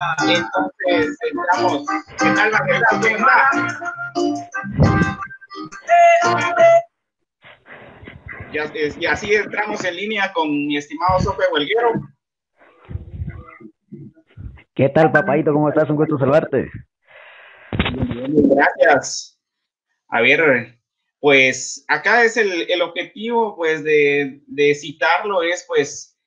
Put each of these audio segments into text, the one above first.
Entonces, entramos. ¿Qué tal? Y así entramos en línea con mi estimado Sope Huelguero. ¿Qué tal, papadito? ¿Cómo estás? Un gusto saludarte. Gracias. A ver, pues acá es el, el objetivo, pues, de, de, citarlo es, pues,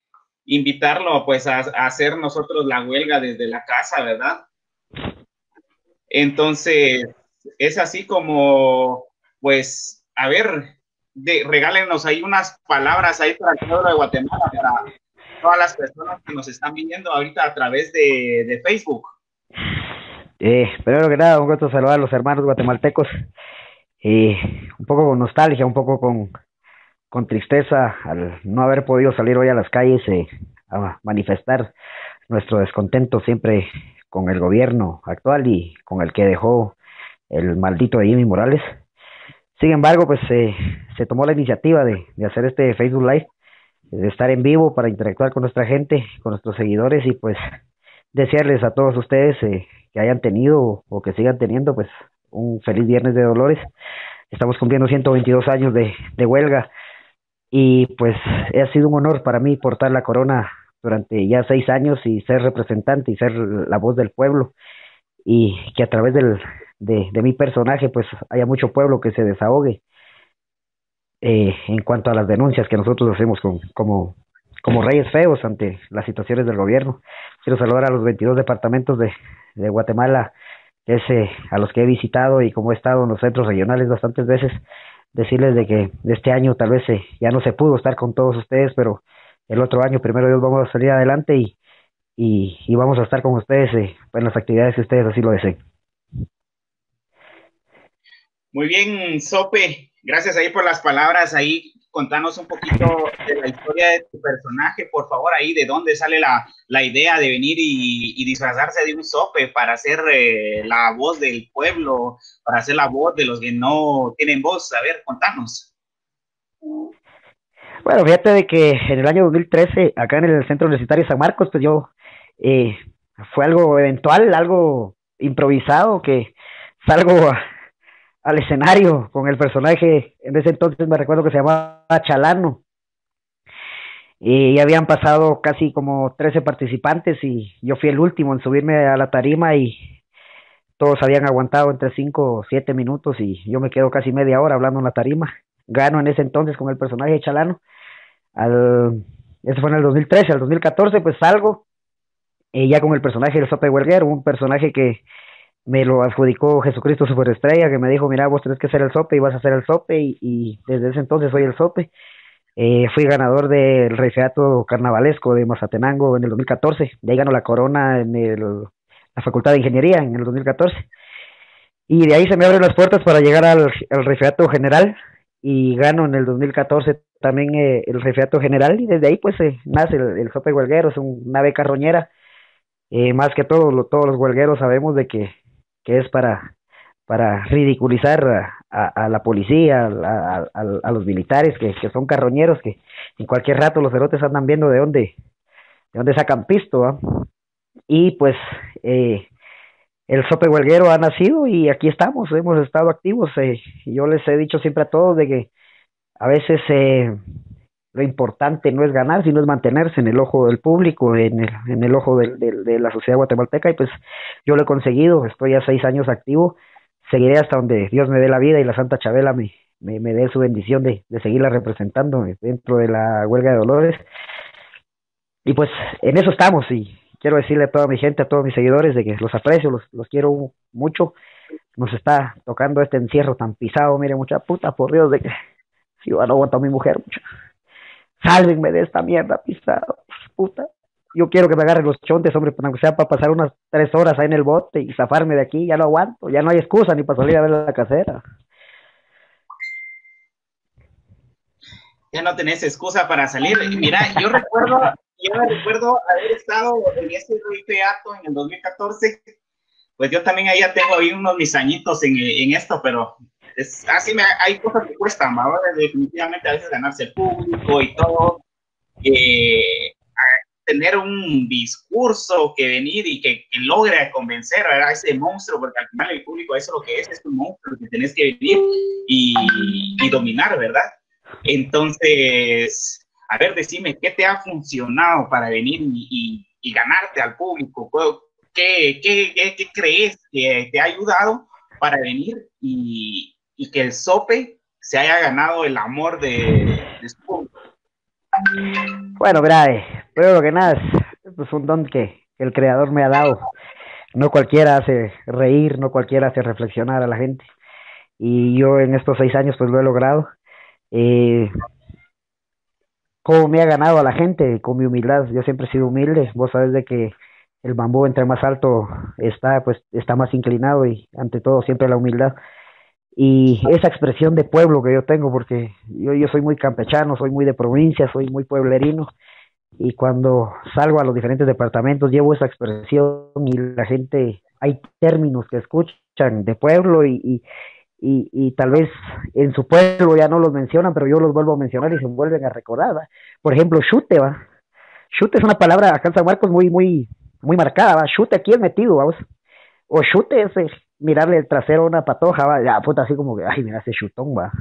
invitarlo, pues, a, hacer nosotros la huelga desde la casa, ¿verdad? Entonces, es así como, pues, a ver, regálenos ahí unas palabras ahí para el pueblo de Guatemala, para todas las personas que nos están viendo ahorita a través de, de Facebook. Eh, primero que nada, un gusto saludar a los hermanos guatemaltecos. Eh, un poco con nostalgia, un poco con, con tristeza al no haber podido salir hoy a las calles eh, a manifestar nuestro descontento siempre con el gobierno actual y con el que dejó el maldito de Jimmy Morales. Sin embargo, pues eh, se tomó la iniciativa de, hacer este Facebook Live, de estar en vivo para interactuar con nuestra gente, con nuestros seguidores y pues desearles a todos ustedes eh, que hayan tenido o que sigan teniendo pues un feliz viernes de dolores. Estamos cumpliendo 122 años de huelga y pues ha sido un honor para mí portar la corona durante ya seis años y ser representante y ser la voz del pueblo y que a través del, de, mi personaje, pues haya mucho pueblo que se desahogue eh, en cuanto a las denuncias que nosotros hacemos con, como, como reyes feos ante las situaciones del gobierno. Quiero saludar a los 22 departamentos de, de Guatemala, que es eh, a los que he visitado y como he estado en los centros regionales bastantes veces, decirles de que este año tal vez eh, ya no se pudo estar con todos ustedes, pero el otro año, primero vamos a salir adelante y, y, y vamos a estar con ustedes eh, en las actividades que ustedes así lo deseen. Muy bien, Sope, gracias ahí por las palabras. Ahí contanos un poquito de la historia de tu personaje, por favor, ahí de dónde sale la, la idea de venir y, y, disfrazarse de un sope para ser eh, la voz del pueblo, para ser la voz de los que no tienen voz. A ver, contanos. Bueno, fíjate de que en el año 2013, acá en el Centro Universitario San Marcos, pues yo, eh, fue algo eventual, algo improvisado, que salgo a, al escenario con el personaje, en ese entonces me recuerdo que se llamaba Chalano, y habían pasado casi como 13 participantes y yo fui el último en subirme a la tarima y todos habían aguantado entre 5 o 7 minutos y yo me quedo casi media hora hablando en la tarima. Gano en ese entonces con el personaje de Chalano. Al, eso fue en el 2013, al 2014 pues salgo y ya con el personaje del Sope Huelguero, un personaje que me lo adjudicó Jesucristo Superestrella, que me dijo, mira, vos tenés que ser el sope y vas a ser el sope, y, y desde ese entonces soy el sope. Eh, fui ganador del Refeato Carnavalesco de Mazatenango en el 2014, de ahí ganó la corona en el, la Facultad de Ingeniería en el 2014. Y de ahí se me abren las puertas para llegar al, al General, y gano en el 2014 también eh, el Refeato General, y desde ahí pues eh, nace el, el Sope Huelguero, es una ave carroñera. Eh, más que todo, lo, todos los huelgueros sabemos de que que es para, para ridiculizar a, a, la policía, a, a, los militares que, que, son carroñeros, que en cualquier rato los cerotes andan viendo de dónde, de dónde sacan pisto. Y pues eh, el sope huelguero ha nacido y aquí estamos, hemos estado activos. Eh, yo les he dicho siempre a todos de que a veces eh, lo importante no es ganar, sino es mantenerse en el ojo del público, en el, en el ojo de, de, de, la sociedad guatemalteca, y pues yo lo he conseguido, estoy ya seis años activo, seguiré hasta donde Dios me dé la vida y la Santa Chabela me, me, me dé su bendición de, de seguirla representando dentro de la huelga de dolores. Y pues en eso estamos, y quiero decirle a toda mi gente, a todos mis seguidores, de que los aprecio, los, los quiero mucho, nos está tocando este encierro tan pisado, mire, mucha puta, por Dios, de que si yo no aguanto a mi mujer, mucha sálvenme de esta mierda pisado, puta. Yo quiero que me agarren los chontes, hombre, aunque sea para pasar unas tres horas ahí en el bote y zafarme de aquí, ya no aguanto, ya no hay excusa ni para salir a ver la casera. Ya no tenés excusa para salir. Mira, yo recuerdo, yo recuerdo haber estado en ese teatro en el 2014. Pues yo también ahí ya tengo ahí unos mis añitos en, en esto, pero es, así me, hay cosas que cuestan, ahora definitivamente a veces ganarse el público y todo. Eh, tener un discurso que venir y que, logre convencer a ese monstruo, porque al final el público eso es lo que es, es un monstruo que tenés que venir y, dominar, ¿verdad? Entonces, a ver, decime, ¿qué te ha funcionado para venir y, ganarte al público? ¿Qué, qué, qué, crees que te ha ayudado para venir y, que el sope se haya ganado el amor de, de su? Bueno, grave. Primero que nada, es un don que el creador me ha dado. No cualquiera hace reír, no cualquiera hace reflexionar a la gente. Y yo en estos seis años pues lo he logrado. Eh, ¿Cómo me ha ganado a la gente? Con mi humildad. Yo siempre he sido humilde. Vos sabés de que el bambú entre más alto está, pues está más inclinado y ante todo siempre la humildad y esa expresión de pueblo que yo tengo, porque yo, yo soy muy campechano, soy muy de provincia, soy muy pueblerino, y cuando salgo a los diferentes departamentos llevo esa expresión y la gente, hay términos que escuchan de pueblo y, y, y, tal vez en su pueblo ya no los mencionan, pero yo los vuelvo a mencionar y se vuelven a recordar. Por ejemplo, chute, va. Chute es una palabra acá en San Marcos muy, muy, muy marcada, va. Chute aquí es metido, vamos. O chute es mirarle el trasero a una patoja, va, ya, puta, así como que, ay, mira ese chutón, va.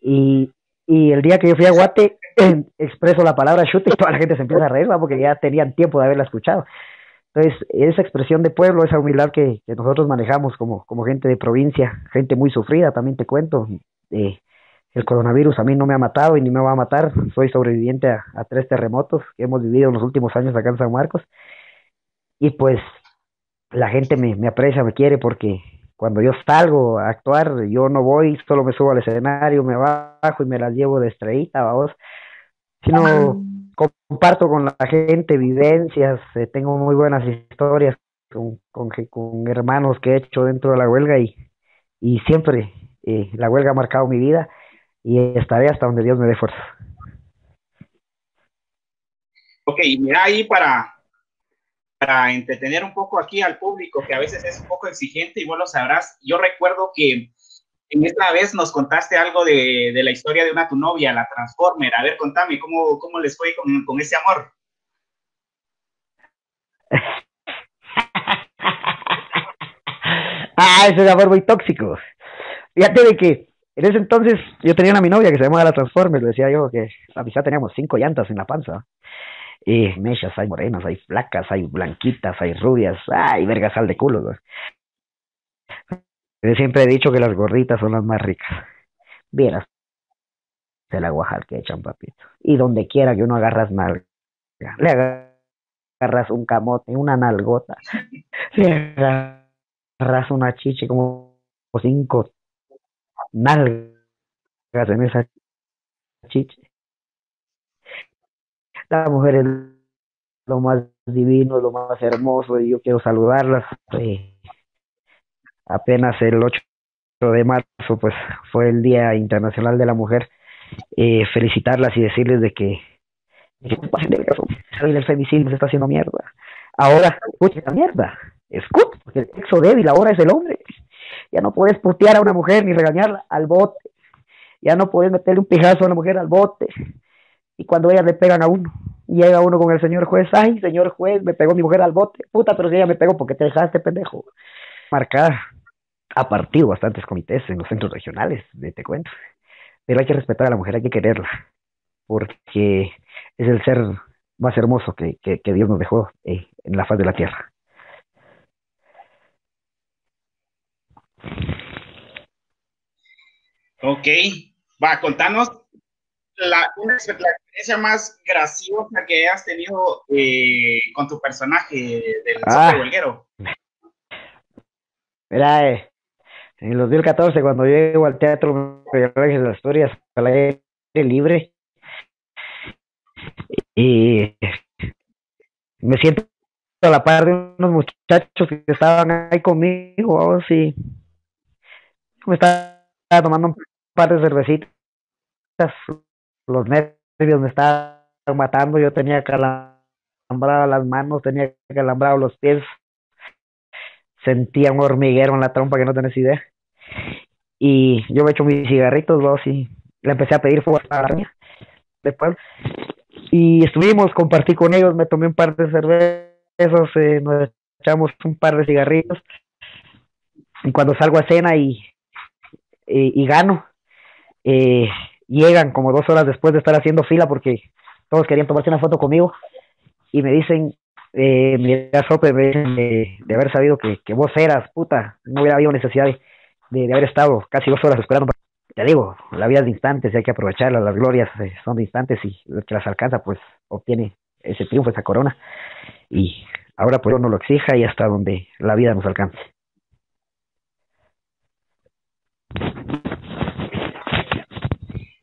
Y, y el día que yo fui a Guate, expreso la palabra chute y toda la gente se empieza a reír, va, porque ya tenían tiempo de haberla escuchado. Entonces, esa expresión de pueblo, esa humildad que, nosotros manejamos como, como gente de provincia, gente muy sufrida, también te cuento, eh, el coronavirus a mí no me ha matado y ni me va a matar, soy sobreviviente a, a tres terremotos que hemos vivido en los últimos años acá en San Marcos. Y pues la gente me, me aprecia, me quiere porque cuando yo salgo a actuar, yo no voy, solo me subo al escenario, me bajo y me las llevo de estrellita, vamos, sino comparto con la gente vivencias, eh, tengo muy buenas historias con, con, con, hermanos que he hecho dentro de la huelga y, y siempre eh, la huelga ha marcado mi vida y estaré hasta donde Dios me dé fuerza. Ok, mira ahí para, para entretener un poco aquí al público, que a veces es un poco exigente y vos lo sabrás. Yo recuerdo que en esta vez nos contaste algo de, la historia de una tu novia, la Transformer. A ver, contame, ¿cómo, cómo les fue con, con ese amor? ah, ese es amor muy tóxico. Fíjate de que en ese entonces yo tenía una mi novia que se llamaba la Transformer, le decía yo que a mitad teníamos cinco llantas en la panza eh, mechas, hay morenas, hay flacas, hay blanquitas, hay rubias, hay vergasal de culo. Yo siempre he dicho que las gorditas son las más ricas. Vieras de la guajal que echan, papito. Y donde quiera que uno agarras nalga, le agarras un camote, una nalgota, le agarras una chiche como cinco nalgas en esa chiche la mujer es lo más divino, lo más hermoso y yo quiero saludarlas. Eh, apenas el 8 de marzo pues fue el Día Internacional de la Mujer. Eh, felicitarlas y decirles de que, el femicidio se está haciendo mierda. Ahora, escucha esa mierda, escucha, porque el sexo débil ahora es el hombre. Ya no puedes putear a una mujer ni regañarla al bote. Ya no puedes meterle un pijazo a una mujer al bote y cuando ellas le pegan a uno, llega uno con el señor juez, ay, señor juez, me pegó mi mujer al bote, puta, pero si ella me pegó porque te dejaste pendejo. Marcar ha partido bastantes comités en los centros regionales, te cuento, pero hay que respetar a la mujer, hay que quererla, porque es el ser más hermoso que, que, Dios nos dejó eh, en la faz de la tierra. Ok, va, contanos la, una, experiencia más graciosa que has tenido eh, con tu personaje del ah. Huelguero. Mira, eh, en el 2014, cuando llego al Teatro de las Historias, al aire libre, y me siento a la par de unos muchachos que estaban ahí conmigo, así, me estaba tomando un par de cervecitas, los nervios me estaban matando, yo tenía calambrado las manos, tenía calambrado los pies, sentía un hormiguero en la trompa que no tenés idea. Y yo me echo mis cigarritos, dos, y le empecé a pedir fuego a la mía después. Y estuvimos, compartí con ellos, me tomé un par de cervezas, eh, nos echamos un par de cigarrillos. Y cuando salgo a cena y, y, gano, eh, llegan como dos horas después de estar haciendo fila porque todos querían tomarse una foto conmigo y me dicen, eh, mira, Sope, de, haber sabido que, que, vos eras, puta, no hubiera habido necesidad de, de, haber estado casi dos horas esperando. Te digo, la vida es de instantes y hay que aprovecharla, las glorias eh, son de instantes y el que las alcanza, pues obtiene ese triunfo, esa corona. Y ahora pues no lo exija y hasta donde la vida nos alcance.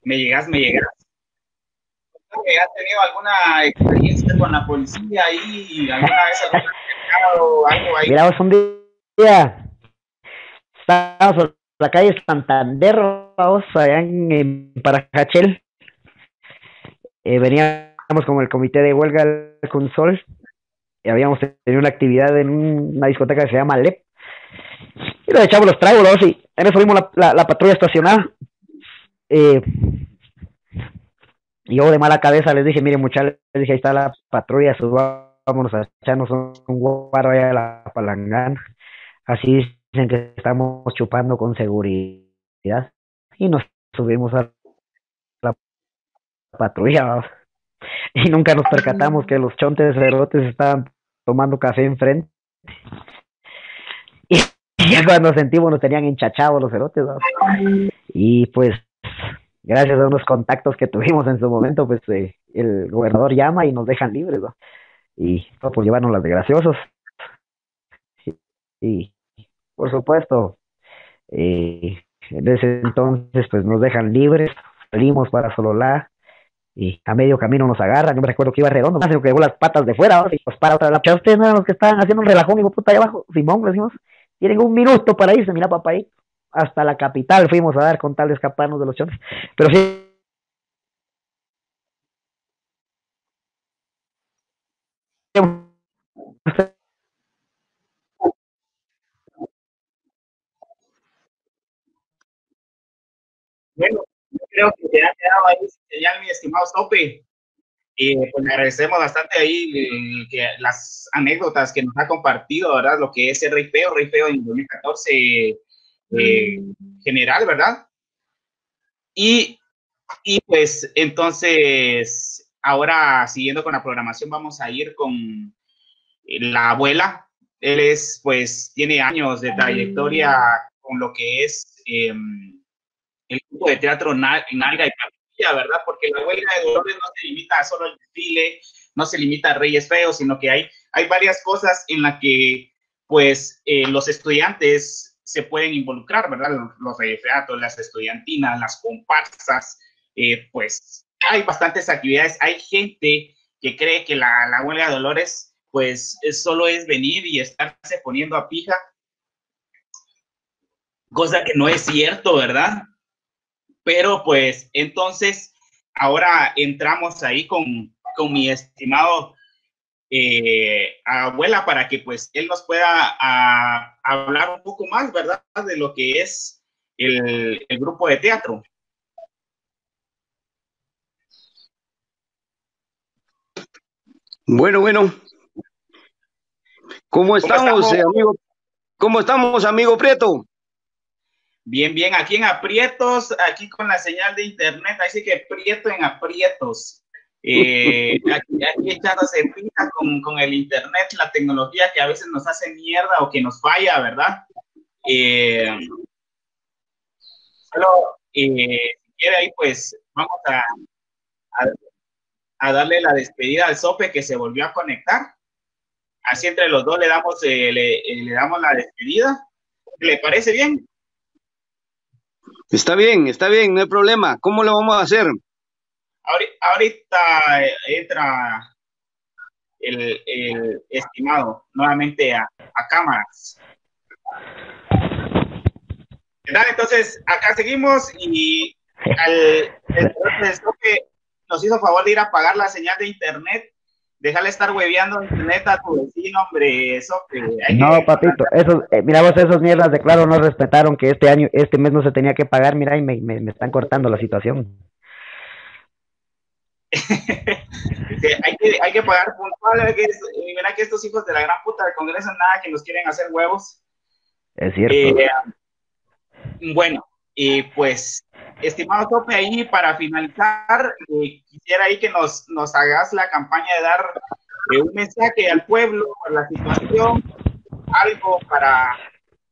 Me llegas, me llegas has tenido alguna experiencia con la policía ahí, alguna vez algo ahí. Mira, un día estábamos por la calle Santander, vamos allá en, Parajachel. Eh, veníamos como el comité de huelga con Sol y habíamos tenido una actividad en una discoteca que se llama LEP. Y nos echamos los tragos, y en eso vimos la, la, patrulla estacionada. Eh, yo de mala cabeza les dije, mire muchachos, les dije, ahí está la patrulla, vámonos a echarnos un guaro allá de la palangana. Así dicen que estamos chupando con seguridad. Y nos subimos a la patrulla. Y nunca nos percatamos que los chontes cerotes estaban tomando café enfrente. Y ya cuando sentimos nos tenían enchachados los cerotes. Y pues gracias a unos contactos que tuvimos en su momento, pues eh, el gobernador llama y nos dejan libres. Y todo por llevarnos las de graciosos. Y, por supuesto, eh, en ese entonces, pues nos dejan libres, salimos para Sololá, y a medio camino nos agarran, no me recuerdo que iba redondo, más que llevó las patas de fuera, y pues para otra vez, ustedes eran los que estaban haciendo un relajón, y puta, ahí abajo, Simón, le decimos, tienen un minuto para irse, mira papá ahí, hasta la capital fuimos a dar con tal de escaparnos de los chones. Pero sí. Bueno, creo que te ha quedado ahí señal, mi estimado Sope. Y pues le agradecemos bastante ahí eh, las anécdotas que nos ha compartido, ¿verdad? Lo que es el Rey Feo, Rey Feo en 2014 eh, general, ¿verdad? Y, y pues entonces, ahora siguiendo con la programación, vamos a ir con la abuela. Él es, pues, tiene años de trayectoria con lo que es em, el grupo de teatro Nalga y Patilla, ¿verdad? Porque la huelga de Dolores no se limita a solo el desfile, no se limita a Reyes Feos, sino que hay, hay varias cosas en las que, pues, eh, los estudiantes se pueden involucrar, ¿verdad? Los, los las estudiantinas, las comparsas, eh, pues hay bastantes actividades. Hay gente que cree que la, huelga de Dolores, pues solo es venir y estarse poniendo a pija, cosa que no es cierto, ¿verdad? Pero pues entonces, ahora entramos ahí con, con mi estimado eh, abuela para que pues él nos pueda hablar un poco más, ¿verdad? De lo que es el, grupo de teatro. Bueno, bueno. ¿Cómo estamos, eh, amigo? ¿Cómo estamos, amigo Prieto? Bien, bien, aquí en aprietos, aquí con la señal de internet, así que Prieto en aprietos eh, aquí, echándose pita con, con, el internet, la tecnología que a veces nos hace mierda o que nos falla, ¿verdad? Eh, solo, eh, si quiere ahí, pues vamos a, darle la despedida al Sope que se volvió a conectar. Así entre los dos le damos, eh, le damos la despedida. ¿Le parece bien? Está bien, está bien, no hay problema. ¿Cómo lo vamos a hacer? Ahorita eh, entra el, estimado nuevamente a, cámaras. Entonces, acá seguimos y al, que nos hizo favor de ir a apagar la señal de internet. Déjale estar hueveando internet a tu vecino, hombre. Eso no, papito, esos, eh, mira vos, esos mierdas de claro no respetaron que este año, este mes no se tenía que pagar, mira, y me, me están cortando la situación. hay, que, hay que pagar puntual. Que mira que estos hijos de la gran puta del Congreso, nada que nos quieren hacer huevos. Es cierto. Eh, bueno, y pues, estimado Tope, ahí para finalizar, eh, quisiera ahí que nos, nos hagas la campaña de dar eh, un mensaje al pueblo por la situación, algo para,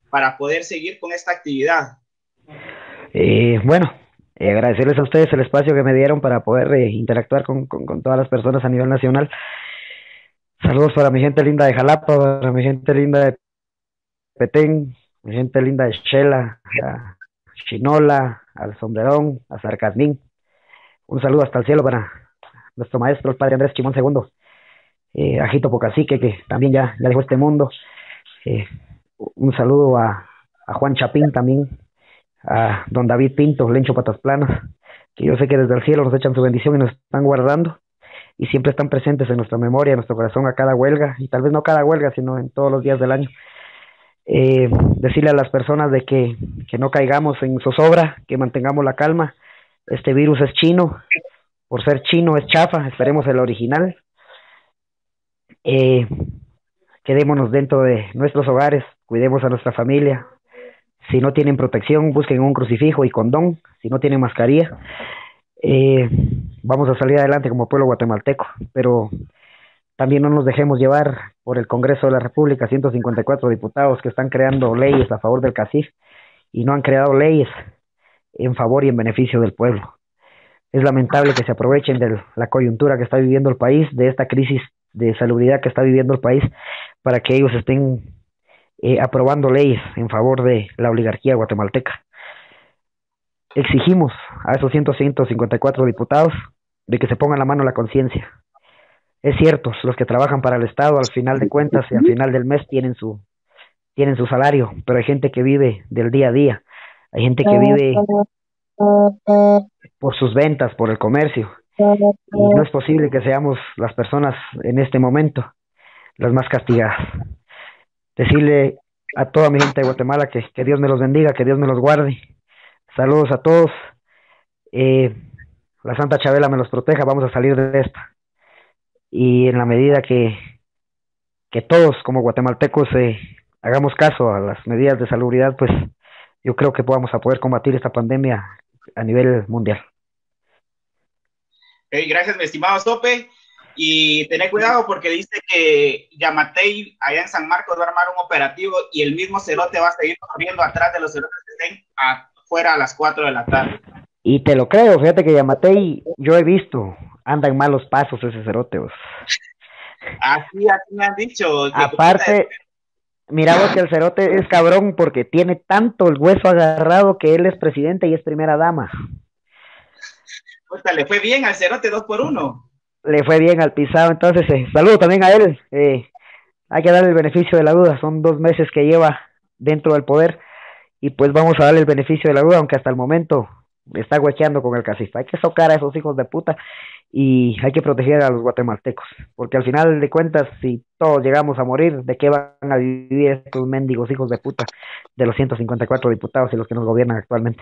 para poder seguir con esta actividad. bueno, agradecerles a ustedes el espacio que me dieron para poder interactuar con, con, todas las personas a nivel nacional. Saludos para mi gente linda de Jalapa, para mi gente linda de Petén, mi gente linda de Shela, a Chinola, al Sombrerón, a Sarcasmín. Un saludo hasta el cielo para nuestro maestro, el padre Andrés Chimón II, eh, a Jito Pocacique, que también ya, ya dejó este mundo. Eh, un saludo a Juan Chapín también, a don David Pinto, Lencho Patas Planas, que yo sé que desde el cielo nos echan su bendición y nos están guardando y siempre están presentes en nuestra memoria, en nuestro corazón a cada huelga, y tal vez no cada huelga, sino en todos los días del año eh, decirle a las personas de que, que no caigamos en zozobra, que mantengamos la calma. Este virus es chino, por ser chino es chafa, esperemos el original. Eh, quedémonos dentro de nuestros hogares, cuidemos a nuestra familia. Si no tienen protección, busquen un crucifijo y condón. Si no tienen mascarilla, eh, vamos a salir adelante como pueblo guatemalteco. Pero también no nos dejemos llevar por el Congreso de la República, 154 diputados que están creando leyes a favor del CACIF y no han creado leyes en favor y en beneficio del pueblo. Es lamentable que se aprovechen de la coyuntura que está viviendo el país, de esta crisis de salubridad que está viviendo el país, para que ellos estén eh, aprobando leyes en favor de la oligarquía guatemalteca. Exigimos a esos 154 diputados de que se pongan la mano a la conciencia, es cierto, los que trabajan para el Estado al final de cuentas y al final del mes tienen su tienen su salario, pero hay gente que vive del día a día, hay gente que vive por sus ventas, por el comercio, y no es posible que seamos las personas en este momento las más castigadas. Decirle a toda mi gente de Guatemala que, que Dios me los bendiga, que Dios me los guarde. Saludos a todos. Eh, la Santa Chabela me los proteja, vamos a salir de esta y en la medida que, que todos como guatemaltecos eh, hagamos caso a las medidas de salubridad, pues yo creo que podamos a poder combatir esta pandemia a nivel mundial. gracias, mi estimado Sope. Y tener cuidado porque dice que Yamatei allá en San Marcos va a armar un operativo y el mismo cerote va a seguir corriendo atrás de los cerotes que estén afuera a las 4 de la tarde. Y te lo creo, fíjate que Yamatei, yo he visto, anda en malos pasos ese cerote. Así, así me han dicho. Aparte, mira vos que el cerote es cabrón porque tiene tanto el hueso agarrado que él es presidente y es primera dama. le fue bien al cerote dos por uno. Le fue bien al pisado, entonces eh, saludo también a él. Eh, hay que darle el beneficio de la duda, son dos meses que lleva dentro del poder y pues vamos a darle el beneficio de la duda, aunque hasta el momento está huecheando con el casista. Hay que socar a esos hijos de puta y hay que proteger a los guatemaltecos, porque al final de cuentas, si todos llegamos a morir, ¿de qué van a vivir estos mendigos hijos de puta de los 154 diputados y los que nos gobiernan actualmente?